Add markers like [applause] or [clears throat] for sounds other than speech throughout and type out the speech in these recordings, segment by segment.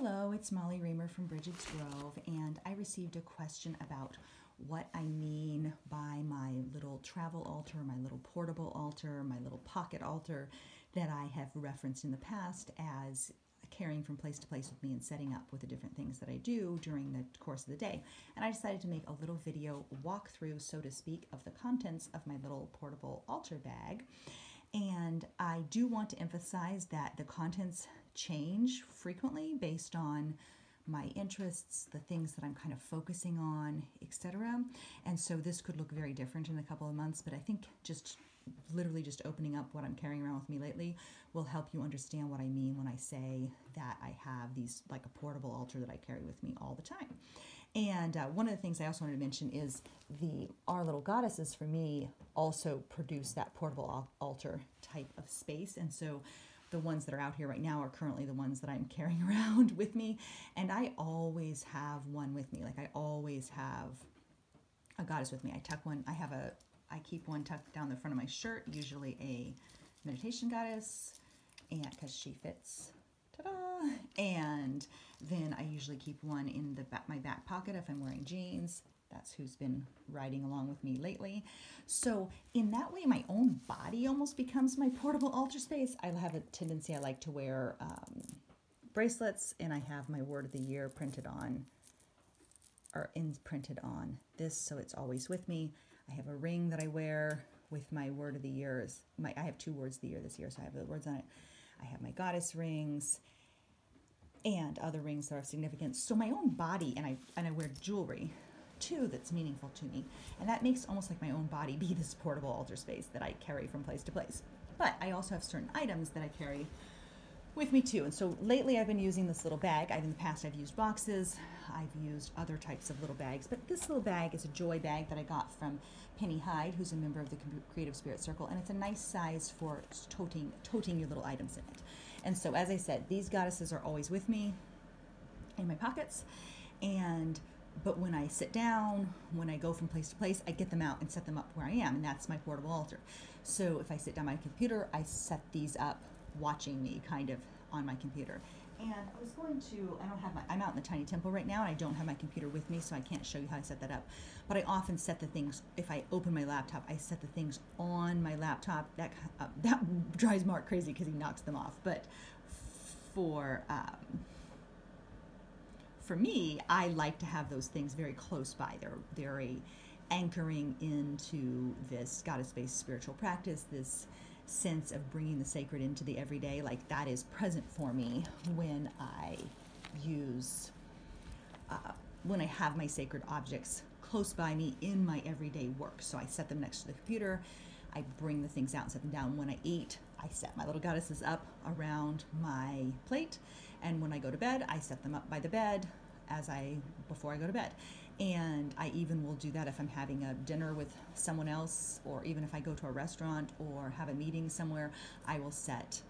Hello, it's Molly Remer from Brigid's Grove, and I received a question about what I mean by my little travel altar, my little portable altar, my little pocket altar that I have referenced in the past as carrying from place to place with me and setting up with the different things that I do during the course of the day. And I decided to make a little video walkthrough, so to speak, of the contents of my little portable altar bag. And I do want to emphasize that the contents change frequently based on my interests, the things that I'm kind of focusing on, etc. And so this could look very different in a couple of months, but I think just literally just opening up what I'm carrying around with me lately will help you understand what I mean when I say that I have these like a portable altar that I carry with me all the time. And uh, one of the things I also wanted to mention is the Our Little Goddesses for me also produce that portable altar type of space. And so the ones that are out here right now are currently the ones that I'm [laughs] carrying around with me. And I always have one with me. Like I always have a goddess with me. I tuck one, I have a, I keep one tucked down the front of my shirt, usually a meditation goddess, and because she fits, ta-da! And then I usually keep one in the back, my back pocket if I'm wearing jeans. That's who's been riding along with me lately. So in that way, my own body almost becomes my portable altar space. I have a tendency, I like to wear um, bracelets and I have my word of the year printed on or imprinted on this so it's always with me. I have a ring that I wear with my word of the years. My I have two words of the year this year, so I have the words on it. I have my goddess rings and other rings that are significant. So my own body and I and I wear jewelry too that's meaningful to me. And that makes almost like my own body be this portable altar space that I carry from place to place. But I also have certain items that I carry with me too. And so lately I've been using this little bag. I've in the past I've used boxes, I've used other types of little bags, but this little bag is a joy bag that I got from Penny Hyde, who's a member of the Creative Spirit Circle, and it's a nice size for toting toting your little items in it. And so as I said, these goddesses are always with me in my pockets and but when I sit down, when I go from place to place, I get them out and set them up where I am, and that's my portable altar. So if I sit down my computer, I set these up watching me kind of on my computer. And I was going to, I don't have my, I'm out in the tiny temple right now and I don't have my computer with me, so I can't show you how I set that up. But I often set the things, if I open my laptop, I set the things on my laptop. That, uh, [laughs] that drives Mark crazy because he knocks them off. But for, um, for me, I like to have those things very close by. They're a anchoring into this goddess-based spiritual practice, this sense of bringing the sacred into the everyday. Like that is present for me when I use uh, when I have my sacred objects close by me in my everyday work. So I set them next to the computer. I bring the things out and set them down. When I eat, I set my little goddesses up around my plate. And when I go to bed, I set them up by the bed as I before I go to bed. And I even will do that if I'm having a dinner with someone else, or even if I go to a restaurant or have a meeting somewhere, I will set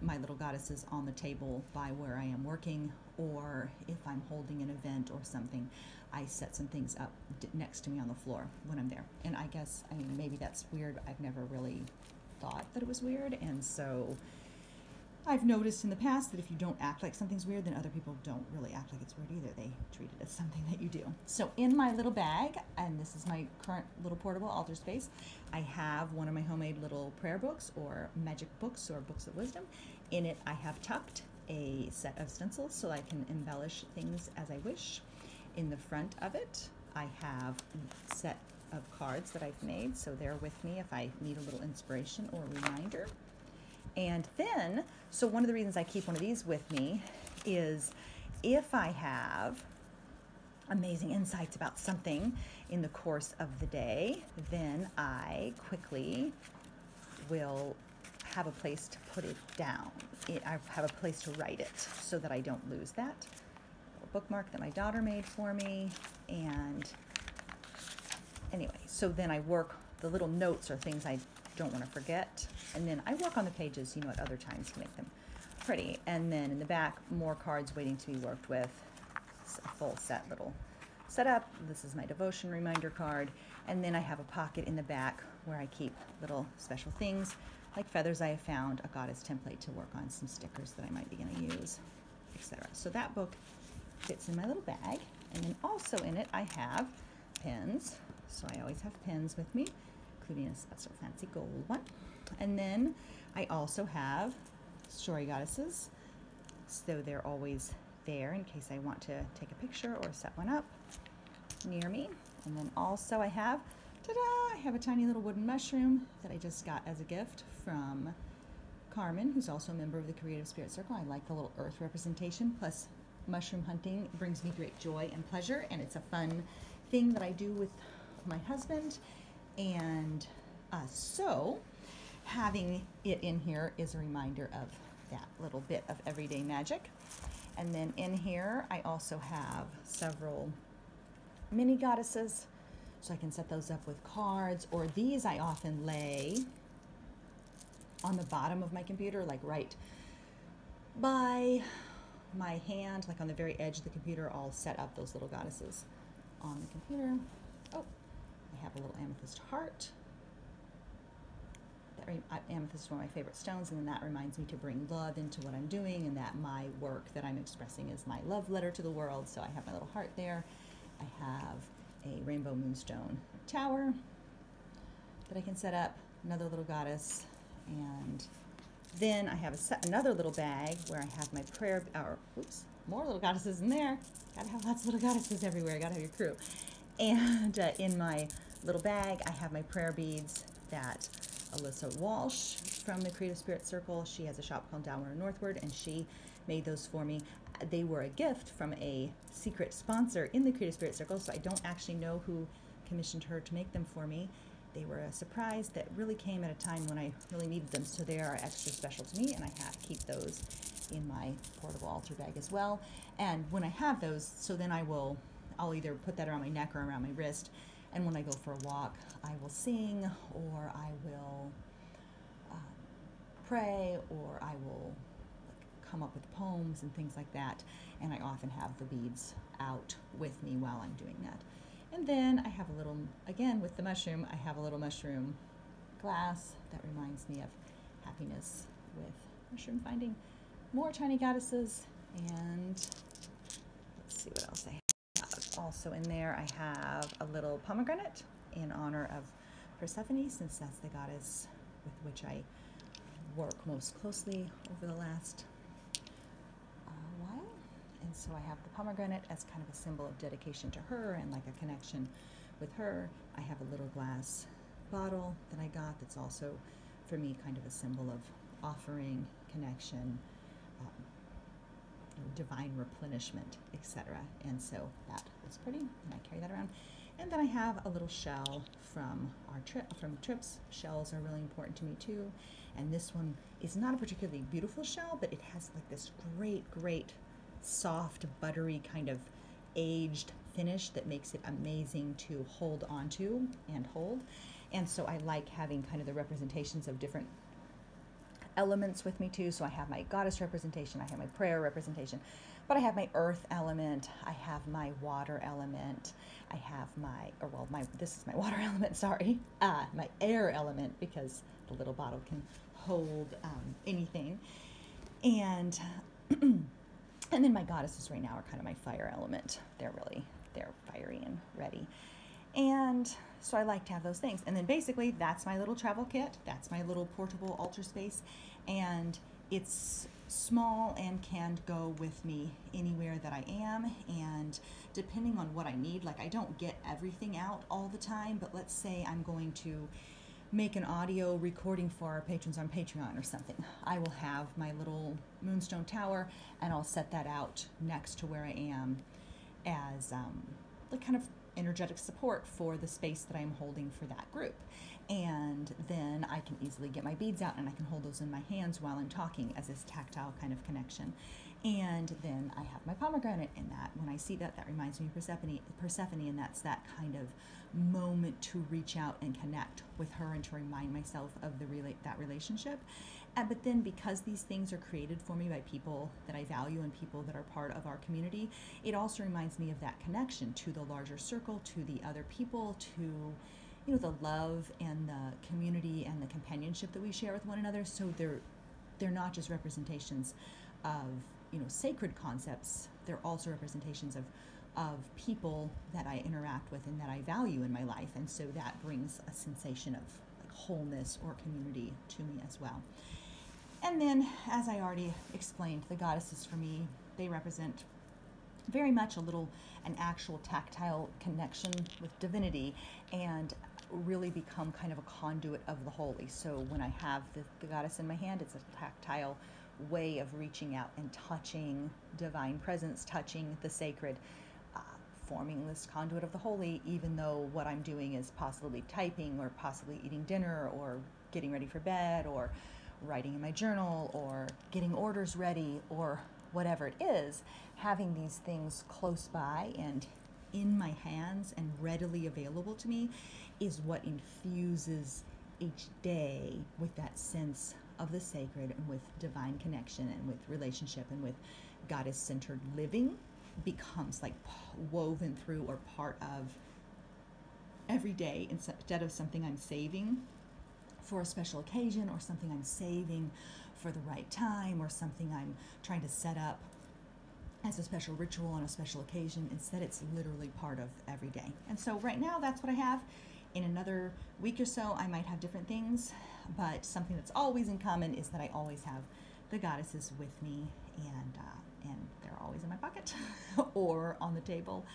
my little goddesses on the table by where I am working, or if I'm holding an event or something, I set some things up next to me on the floor when I'm there. And I guess, I mean, maybe that's weird. I've never really thought that it was weird, and so I've noticed in the past that if you don't act like something's weird, then other people don't really act like it's weird either. They treat it as something that you do. So in my little bag, and this is my current little portable altar space, I have one of my homemade little prayer books or magic books or books of wisdom. In it, I have tucked a set of stencils so I can embellish things as I wish. In the front of it, I have set of cards that I've made, so they're with me if I need a little inspiration or reminder. And then, so one of the reasons I keep one of these with me is if I have amazing insights about something in the course of the day, then I quickly will have a place to put it down. It, I have a place to write it so that I don't lose that. Bookmark that my daughter made for me. And anyway, so then I work, the little notes are things I don't want to forget. And then I work on the pages, you know, at other times to make them pretty. And then in the back, more cards waiting to be worked with. It's a full set little setup. This is my devotion reminder card. And then I have a pocket in the back where I keep little special things like feathers I have found, a goddess template to work on, some stickers that I might be going to use, etc. So that book fits in my little bag. And then also in it, I have pens. So I always have pens with me, including a special fancy gold one. And then I also have story goddesses. So they're always there in case I want to take a picture or set one up near me. And then also I have, ta-da, I have a tiny little wooden mushroom that I just got as a gift from Carmen, who's also a member of the Creative Spirit Circle. I like the little earth representation, plus mushroom hunting brings me great joy and pleasure, and it's a fun thing that I do with my husband. And uh, so, having it in here is a reminder of that little bit of everyday magic. And then in here, I also have several mini goddesses. So I can set those up with cards, or these I often lay on the bottom of my computer, like right by my hand, like on the very edge of the computer, I'll set up those little goddesses on the computer. Have a little amethyst heart. That uh, amethyst is one of my favorite stones, and then that reminds me to bring love into what I'm doing, and that my work that I'm expressing is my love letter to the world. So I have my little heart there. I have a rainbow moonstone tower that I can set up, another little goddess, and then I have set, another little bag where I have my prayer, or oops, more little goddesses in there. Gotta have lots of little goddesses everywhere. Gotta have your crew. And uh, in my little bag, I have my prayer beads that Alyssa Walsh from the Creative Spirit Circle, she has a shop called Downward and Northward, and she made those for me. They were a gift from a secret sponsor in the Creative Spirit Circle, so I don't actually know who commissioned her to make them for me. They were a surprise that really came at a time when I really needed them, so they are extra special to me, and I have to keep those in my portable altar bag as well. And when I have those, so then I will, I'll either put that around my neck or around my wrist, and when I go for a walk, I will sing or I will um, pray or I will come up with poems and things like that. And I often have the beads out with me while I'm doing that. And then I have a little, again with the mushroom, I have a little mushroom glass that reminds me of happiness with mushroom finding. More tiny goddesses, and let's see what else I have. Also in there, I have a little pomegranate in honor of Persephone, since that's the goddess with which I work most closely over the last while. and so I have the pomegranate as kind of a symbol of dedication to her and like a connection with her. I have a little glass bottle that I got that's also for me kind of a symbol of offering, connection, um, divine replenishment, etc. And so that was pretty, and I carry that around. And then I have a little shell from our trip from trips. Shells are really important to me too. And this one is not a particularly beautiful shell, but it has like this great, great soft, buttery kind of aged finish that makes it amazing to hold onto and hold. And so I like having kind of the representations of different elements with me too. So I have my goddess representation, I have my prayer representation, but I have my earth element, I have my water element, I have my, or well, my this is my [laughs] water element, sorry, uh, my air element because the little bottle can hold um, anything. And [clears throat] And then my goddesses right now are kind of my fire element. They're really, they're fiery and ready. And so I like to have those things. And then basically that's my little travel kit. That's my little portable altar space. And it's small and can go with me anywhere that I am. And depending on what I need, like I don't get everything out all the time, but let's say I'm going to make an audio recording for our patrons on Patreon or something. I will have my little Moonstone Tower and I'll set that out next to where I am as um, the kind of energetic support for the space that I'm holding for that group. And then I can easily get my beads out and I can hold those in my hands while I'm talking as this tactile kind of connection. And then I have my pomegranate in that. When I see that, that reminds me of Persephone, Persephone, and that's that kind of moment to reach out and connect with her and to remind myself of the relate that relationship. And, but then because these things are created for me by people that I value and people that are part of our community, it also reminds me of that connection to the larger circle, to the other people, to you know the love and the community and the companionship that we share with one another. So they're they're not just representations of you know sacred concepts, they're also representations of of people that I interact with and that I value in my life, and so that brings a sensation of like wholeness or community to me as well. And then, as I already explained, the goddesses for me they represent very much a little an actual tactile connection with divinity and really become kind of a conduit of the holy. So when I have the, the goddess in my hand, it's a tactile way of reaching out and touching divine presence, touching the sacred, uh, forming this conduit of the holy, even though what I'm doing is possibly typing or possibly eating dinner or getting ready for bed or writing in my journal or getting orders ready or whatever it is, having these things close by and in my hands and readily available to me is what infuses each day with that sense of the sacred and with divine connection and with relationship and with goddess centered living becomes like woven through or part of every day instead of something I'm saving for a special occasion or something I'm saving for the right time or something I'm trying to set up as a special ritual on a special occasion. Instead, it's literally part of every day. And so, right now, that's what I have. In another week or so, I might have different things, but something that's always in common is that I always have the goddesses with me, and uh, and they're always in my pocket, [laughs] or on the table,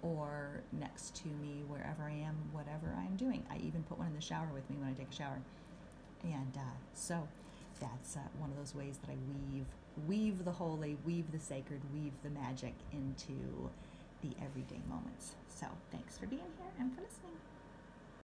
or next to me wherever I am, whatever I'm doing. I even put one in the shower with me when I take a shower, and uh, so that's uh, one of those ways that I weave weave the holy, weave the sacred, weave the magic into the everyday moments. So thanks for being here and for listening.